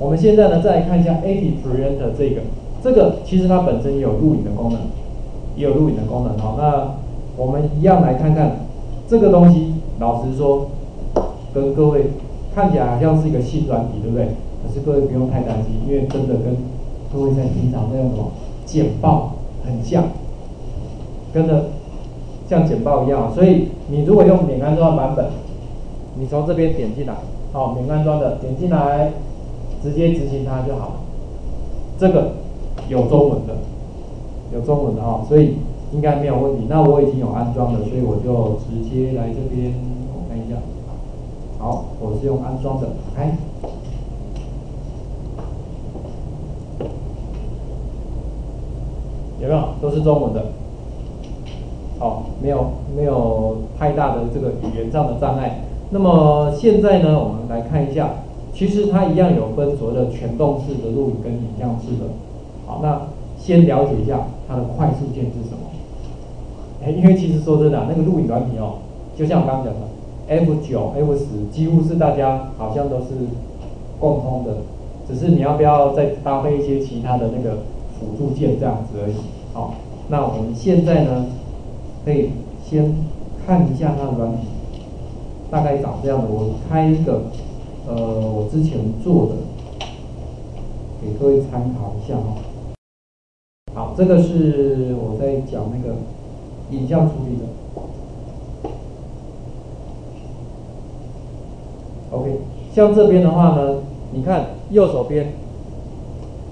我们现在呢再来看一下 a d Presenter 这个，这个其实它本身也有录影的功能，也有录影的功能哦。那我们一样来看看这个东西，老实说，跟各位看起来好像是一个新软体，对不对？可是各位不用太担心，因为真的跟各位在平常那种简报很像，跟着像简报一样。所以你如果用免安装的版本，你从这边点进来，好，免安装的点进来，直接执行它就好了。这个有中文的，有中文的哈，所以应该没有问题。那我已经有安装了，所以我就直接来这边，我看一下。好，我是用安装的，打开。有没有？都是中文的。好，没有没有太大的这个语言上的障碍。那么现在呢，我们来看一下，其实它一样有分所谓的全动式的录影跟影像式的。好，那先了解一下它的快速键是什么。哎，因为其实说真的，那个录影软体哦，就像我刚刚讲的，F 九、F 十几乎是大家好像都是共通的，只是你要不要再搭配一些其他的那个。辅助键这样子而已，好，那我们现在呢，可以先看一下它的软体，大概长这样的。我开一个，呃，我之前做的，给各位参考一下哈。好，这个是我在讲那个影像处理的。OK，像这边的话呢，你看右手边。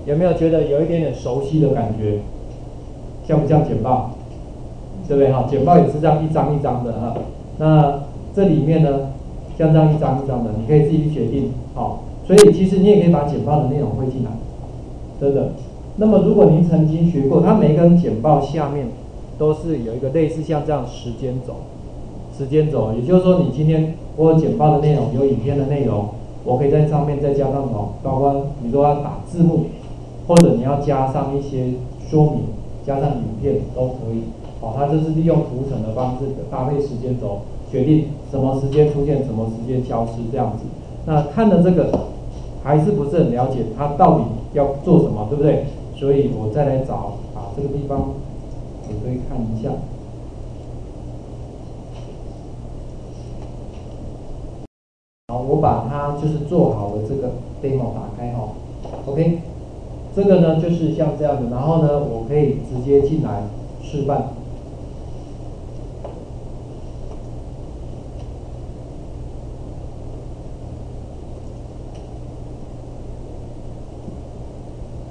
有没有觉得有一点点熟悉的感觉？像不像简报？对不对哈？简报也是这样一张一张的哈。那这里面呢，像这样一张一张的，你可以自己去决定。好，所以其实你也可以把简报的内容汇进来，真的。那么如果您曾经学过，它每一根简报下面都是有一个类似像这样时间轴，时间轴，也就是说你今天我有简报的内容，有影片的内容，我可以在上面再加上什么？包括你说要打字幕。或者你要加上一些说明，加上影片都可以。哦，它就是利用图层的方式搭配时间轴，决定什么时间出现，什么时间消失这样子。那看了这个还是不是很了解，它到底要做什么，对不对？所以我再来找啊这个地方，我可以看一下。好，我把它就是做好的这个 demo 打开哈，OK。这个呢，就是像这样子，然后呢，我可以直接进来示范。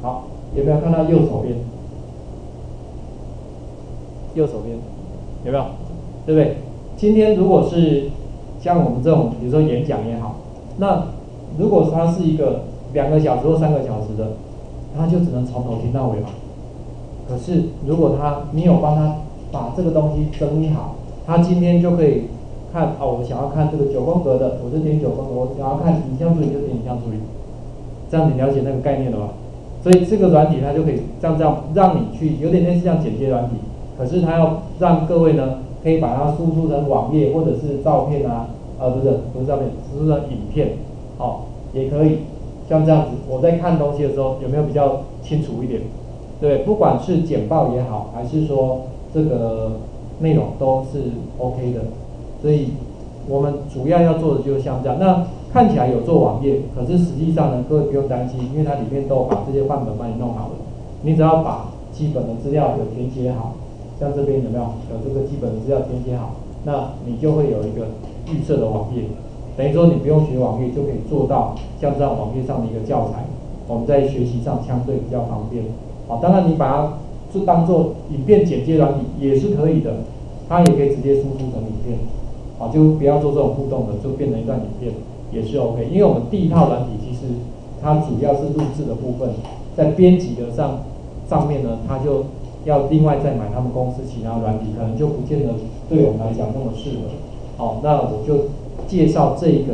好，有没有看到右手边？右手边有没有？对不对？今天如果是像我们这种，比如说演讲也好，那如果它是一个两个小时或三个小时的。他就只能从头听到尾嘛。可是如果他你有帮他把这个东西整理好，他今天就可以看哦，我想要看这个九宫格的，我就点九宫格；我想要看影像处理就点影像处理。这样你了解那个概念了吧？所以这个软体它就可以像这样让你去有点类似像剪接软体，可是它要让各位呢可以把它输出成网页或者是照片啊，呃不是不是照片，输出成影片，哦也可以。像这样子，我在看东西的时候有没有比较清楚一点？对，不管是简报也好，还是说这个内容都是 OK 的。所以我们主要要做的就是像这样。那看起来有做网页，可是实际上呢，各位不用担心，因为它里面都把这些范本帮你弄好了。你只要把基本的资料有填写好，像这边有没有有这个基本的资料填写好，那你就会有一个预设的网页。等于说你不用学网页就可以做到像这样网页上的一个教材，我们在学习上相对比较方便。好，当然你把它就当做影片剪接软体也是可以的，它也可以直接输出成影片。好，就不要做这种互动的，就变成一段影片也是 OK。因为我们第一套软体其实它主要是录制的部分，在编辑的上上面呢，它就要另外再买他们公司其他软体，可能就不见得对我们来讲那么适合。好，那我就。介绍这一个，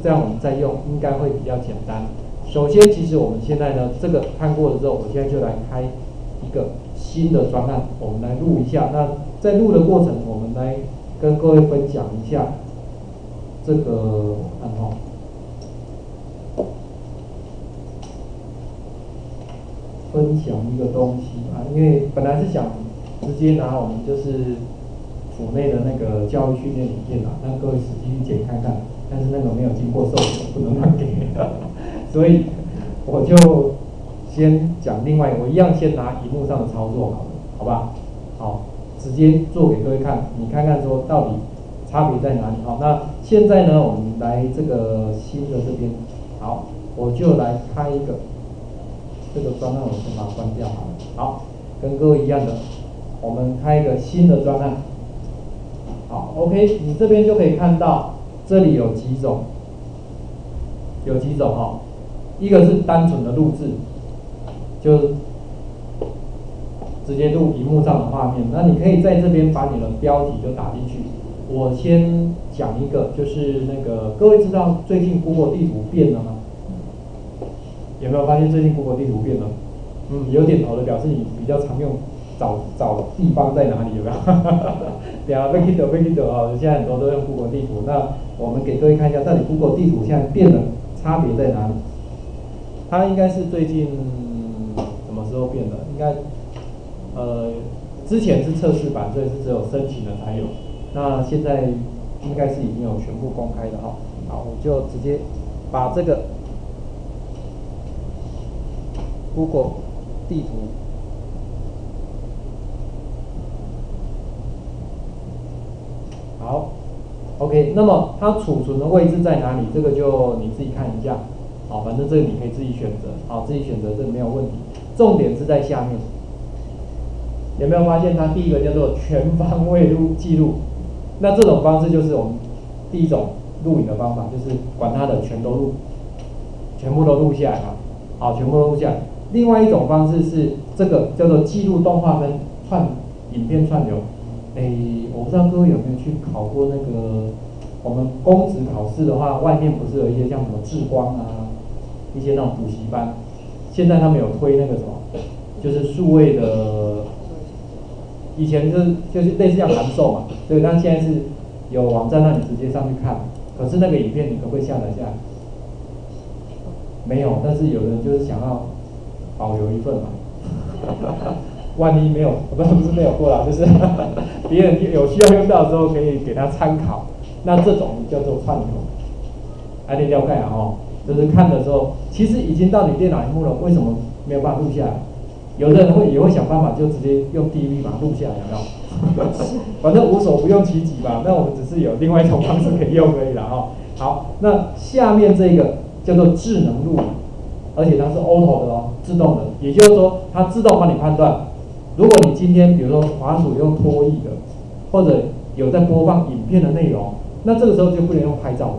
这样我们再用应该会比较简单。首先，其实我们现在呢，这个看过了之后，我现在就来开一个新的专案，我们来录一下。那在录的过程，我们来跟各位分享一下这个我，看哈，分享一个东西啊，因为本来是想直接拿我们就是府内的那个教育训练影片啊，让各位实际去剪看看，但是那个没有经过授权，不能乱给，所以我就先讲另外，我一样先拿屏幕上的操作好了，好吧？好，直接做给各位看，你看看说到底差别在哪里？好，那现在呢，我们来这个新的这边，好，我就来开一个。这个专案我先把它关掉好了。好，跟各位一样的，我们开一个新的专案。好，OK，你这边就可以看到，这里有几种，有几种哈。一个是单纯的录制，就直接录屏幕上的画面。那你可以在这边把你的标题就打进去。我先讲一个，就是那个各位知道最近 Google 地图变了吗？有没有发现最近 Google 地图变了？嗯，有点头的表示你比较常用，找找地方在哪里有没有？对啊 v i k i d o v i k i d o 啊，现在很多都用 Google 地图。那我们给各位看一下，到底 Google 地图现在变了，差别在哪里？它应该是最近什么时候变的？应该呃之前是测试版，所以是只有申请的才有。那现在应该是已经有全部公开的哈。好，我就直接把这个。Google 地图，好，OK，那么它储存的位置在哪里？这个就你自己看一下，好，反正这个你可以自己选择，好，自己选择这没有问题。重点是在下面，有没有发现它第一个叫做全方位录记录？那这种方式就是我们第一种录影的方法，就是管它的全都录，全部都录下来嘛，好，全部都录下来。另外一种方式是这个叫做记录动画跟串影片串流，哎，我不知道各位有没有去考过那个我们公职考试的话，外面不是有一些像什么智光啊，一些那种补习班，现在他们有推那个什么，就是数位的，以前就是就是类似像函授嘛，对，但现在是有网站让你直接上去看，可是那个影片你可不可以下载下来？没有，但是有人就是想要。保留一份嘛，万一没有，不是不是没有过啦，就是 别人有需要用到的时候可以给他参考。那这种叫做串流，还得了解啊哦，就是看的时候，其实已经到你电脑屏幕了，为什么没有办法录下来？有的人会也会想办法，就直接用 DV 把它录下来，有没有？反正无所不用其极吧。那我们只是有另外一种方式可以用而已了哈。好，那下面这个叫做智能录。而且它是 auto 的哦，自动的，也就是说它自动帮你判断。如果你今天比如说滑鼠用拖曳的，或者有在播放影片的内容，那这个时候就不能用拍照了，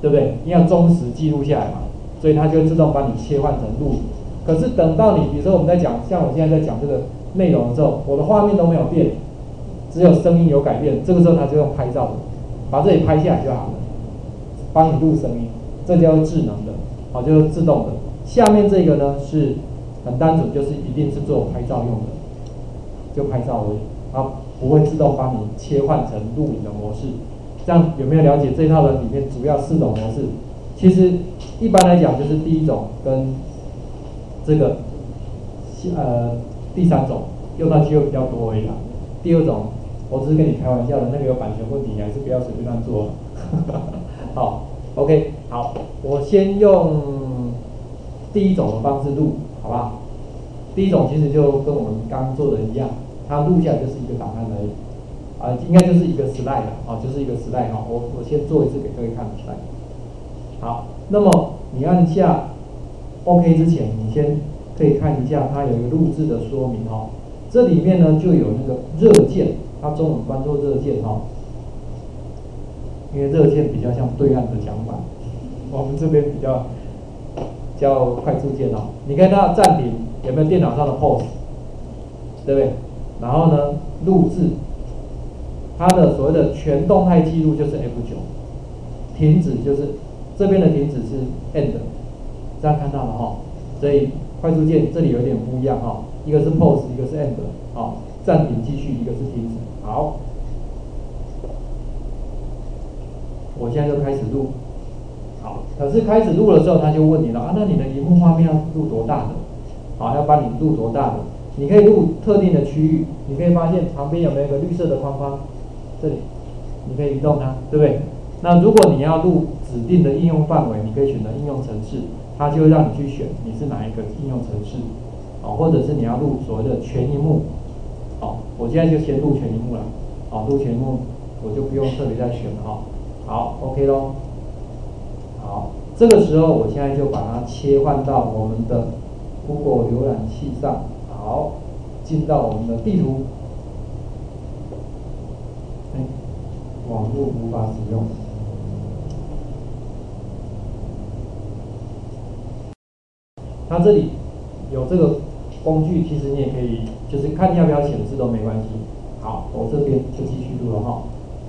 对不对？你要忠实记录下来嘛，所以它就自动帮你切换成录。可是等到你比如说我们在讲，像我现在在讲这个内容的时候，我的画面都没有变，只有声音有改变，这个时候它就用拍照的，把这里拍下来就好了，帮你录声音，这叫智能的，好，就是自动的。下面这个呢是很单纯，就是一定是做拍照用的，就拍照而已，它不会自动帮你切换成录影的模式。这样有没有了解这套的里面主要四种模式？其实一般来讲就是第一种跟这个呃第三种用到机会比较多而已啦。第二种我只是跟你开玩笑的，那个有版权问题，你还是不要随便乱做。好，OK，好，我先用。第一种的方式录，好吧？第一种其实就跟我们刚做的一样，它录下来就是一个档案而已，啊，应该就是一个 slide 啊，就是一个 slide 哈。我我先做一次给各位看 slide。好，那么你按下 OK 之前，你先可以看一下它有一个录制的说明哦。这里面呢就有那个热键，它中文翻作热键哈，因为热键比较像对岸的讲法，我们这边比较。叫快速键哦，你看它暂停有没有电脑上的 pause，对不对？然后呢，录制，它的所谓的全动态记录就是 F 九，停止就是这边的停止是 end，这样看到了哈。所以快速键这里有点不一样哈，一个是 pause，一个是 end，好，暂停继续，一个是停止。好，我现在就开始录。好可是开始录的时候，他就问你了啊，那你的荧幕画面要录多大的？好，要帮你录多大的？你可以录特定的区域，你可以发现旁边有没有一个绿色的框框？这里，你可以移动它，对不对？那如果你要录指定的应用范围，你可以选择应用程式，它就让你去选你是哪一个应用程式，哦，或者是你要录所谓的全荧幕，好，我现在就先录全荧幕了，哦，录全荧幕我就不用特别再选了哈，好，OK 咯。好，这个时候我现在就把它切换到我们的 Google 浏览器上，好，进到我们的地图，哎，网络无法使用。它这里有这个工具，其实你也可以，就是看要不要显示都没关系。好，我这边就继续录了哈。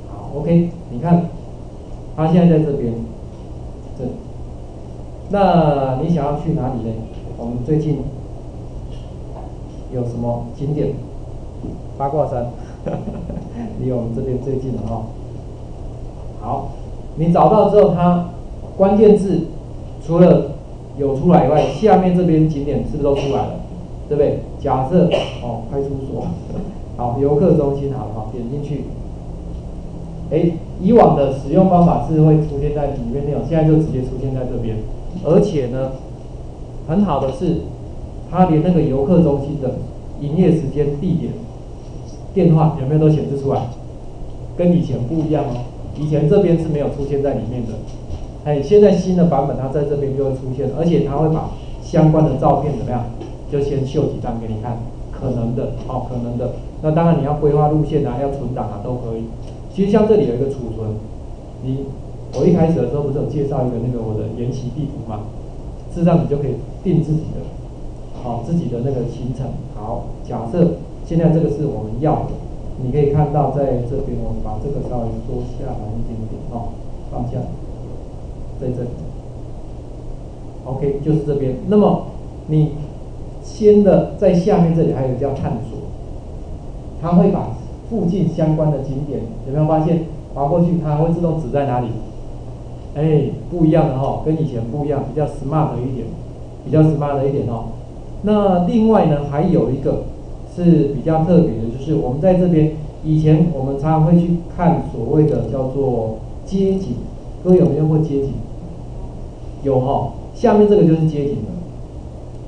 好，OK，你看，它现在在这边，这，那你想要去哪里呢？我们最近有什么景点？八卦山，离我们这边最近的哈。好，你找到之后，它关键字除了有出来以外，下面这边景点是不是都出来了？对不对？假设哦，派出所，好，游客中心，好好点进去。哎，以往的使用方法是会出现在里面那种，现在就直接出现在这边。而且呢，很好的是，它连那个游客中心的营业时间、地点、电话有没有都显示出来？跟以前不一样哦，以前这边是没有出现在里面的。哎，现在新的版本它在这边就会出现，而且它会把相关的照片怎么样，就先秀几张给你看，可能的，哦，可能的。那当然你要规划路线啊，要存档啊，都可以。其实像这里有一个储存，你我一开始的时候不是有介绍一个那个我的延期地图吗？事实上你就可以定自己的，好自己的那个行程。好，假设现在这个是我们要的，你可以看到在这边，我们把这个稍微缩下来一点点，哦，放下。在这里，OK，就是这边。那么你先的在下面这里还有叫探索，它会把附近相关的景点有没有发现？划过去，它会自动指在哪里？哎，不一样的哈，跟以前不一样，比较 smart 一点，比较 smart 一点哦。那另外呢，还有一个是比较特别的，就是我们在这边以前我们常常会去看所谓的叫做街景，各位有没有过街景？有哈，下面这个就是街景的，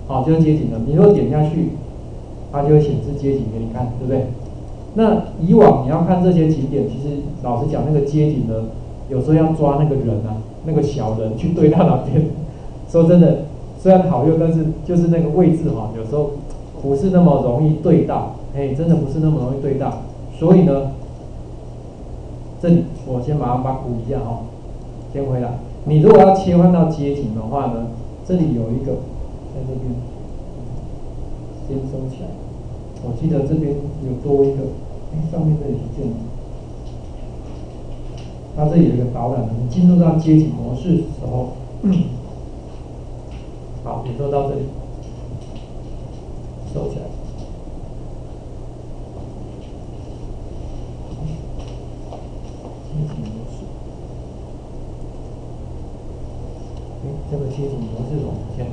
好，就是街景的。你如果点下去，它就会显示街景给你看，对不对？那以往你要看这些景点，其实老实讲，那个街景呢，有时候要抓那个人啊，那个小人去对到哪边。说真的，虽然好用，但是就是那个位置哈，有时候不是那么容易对到，哎，真的不是那么容易对到。所以呢，这里我先把它把补一下哈，先回来。你如果要切换到街景的话呢，这里有一个在这边，先收起来。我记得这边有多一个，哎，上面这里是建筑，它这里有一个导览，你进入到街景模式时候，好，你说到这里，收起来。这个街景模式怎么出现？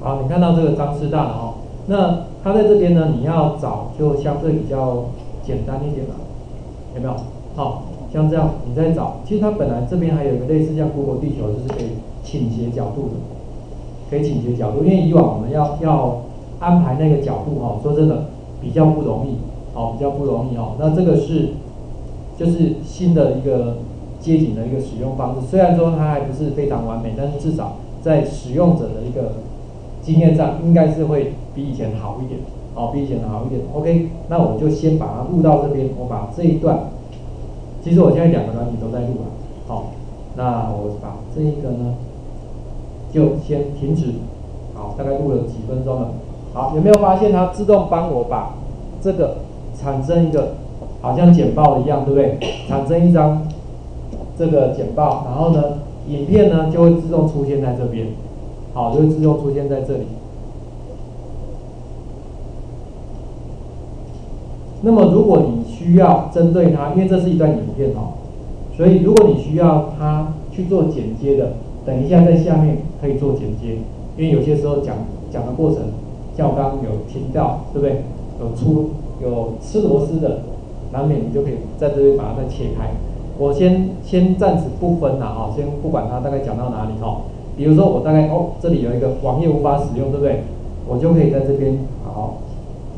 好，你看到这个张师大了哦。那它在这边呢，你要找就相对比较简单一点了，有没有？好，像这样你再找，其实它本来这边还有一个类似像谷歌地球，就是可以倾斜角度的，可以倾斜角度。因为以往我们要要安排那个角度哈，说真的比较不容易，好，比较不容易哦。那这个是就是新的一个。街景的一个使用方式，虽然说它还不是非常完美，但是至少在使用者的一个经验上，应该是会比以前好一点，哦，比以前好一点。OK，那我就先把它录到这边，我把这一段，其实我现在两个软体都在录了，好，那我把这一个呢，就先停止，好，大概录了几分钟了，好，有没有发现它自动帮我把这个产生一个好像简报一样，对不对？产生一张。这个简报，然后呢，影片呢就会自动出现在这边，好，就会自动出现在这里。那么如果你需要针对它，因为这是一段影片哦，所以如果你需要它去做剪接的，等一下在下面可以做剪接，因为有些时候讲讲的过程，像我刚有听到，对不对？有出有吃螺丝的，难免你就可以在这边把它再切开。我先先暂时不分了啊，先不管它大概讲到哪里哦。比如说我大概哦，这里有一个网页无法使用，对不对？我就可以在这边好，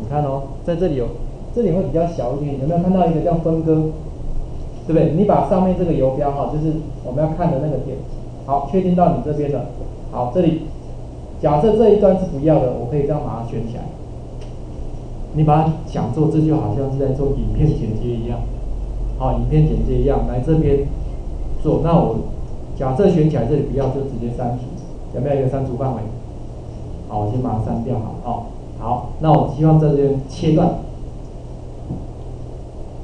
你看哦，在这里有，这里会比较小一点，有没有看到一个叫分割？对不对？你把上面这个游标哈，就是我们要看的那个点，好，确定到你这边了。好，这里假设这一段是不要的，我可以这样把它选起来。你把它想做，这就好像是在做影片剪接一样，好，影片剪接一样，来这边做。那我假设选起来这里不要，就直接删除，有没有一个删除范围？好，我先把它删掉哈。哦，好，那我希望在这边切断，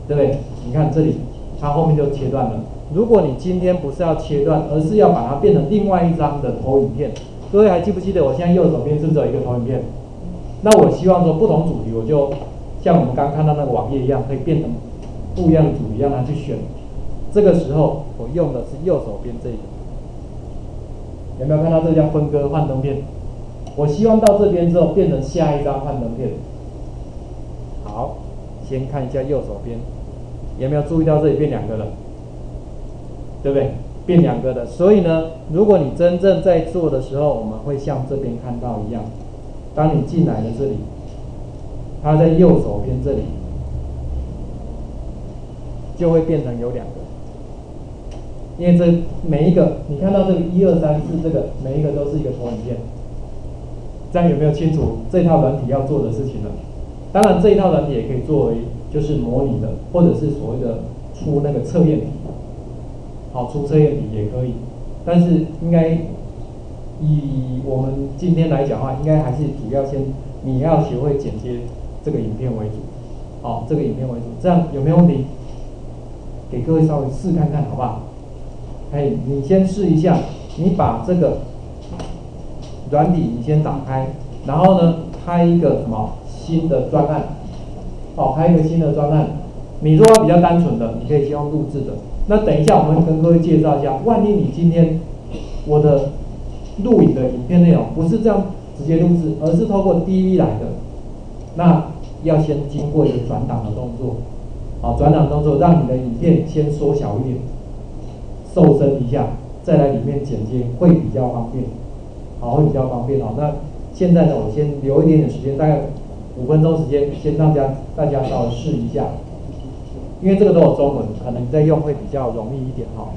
对不对？你看这里，它后面就切断了。如果你今天不是要切断，而是要把它变成另外一张的投影片，各位还记不记得我现在右手边是不是有一个投影片？那我希望说不同主题，我就像我们刚看到那个网页一样，可以变成不一样的主题，让它去选。这个时候我用的是右手边这个，有没有看到这叫分割幻灯片？我希望到这边之后变成下一张幻灯片。好，先看一下右手边，有没有注意到这里变两个了？对不对？变两个的。所以呢，如果你真正在做的时候，我们会像这边看到一样，当你进来的这里，它在右手边这里，就会变成有两个。因为这每一个，你看到这个一二三四，这个每一个都是一个投影片。这样有没有清楚这套软体要做的事情呢？当然，这一套软体也可以作为就是模拟的，或者是所谓的出那个测验题，好出测验题也可以。但是应该以我们今天来讲的话，应该还是主要先你要学会剪接这个影片为主，好，这个影片为主，这样有没有问题？给各位稍微试看看好不好？哎，你先试一下，你把这个。软体你先打开，然后呢，开一个什么新的专案，哦，开一个新的专案。你如果比较单纯的，你可以先用录制的。那等一下我们跟各位介绍一下，万一你今天我的录影的影片内容不是这样直接录制，而是透过 DV 来的，那要先经过一个转档的动作，好，转场动作让你的影片先缩小一点，瘦身一下，再来里面剪接会比较方便。好，会比较方便哦。那现在呢，我先留一点点时间，大概五分钟时间，先让大家大家稍微试一下，因为这个都有中文，可能你在用会比较容易一点哈。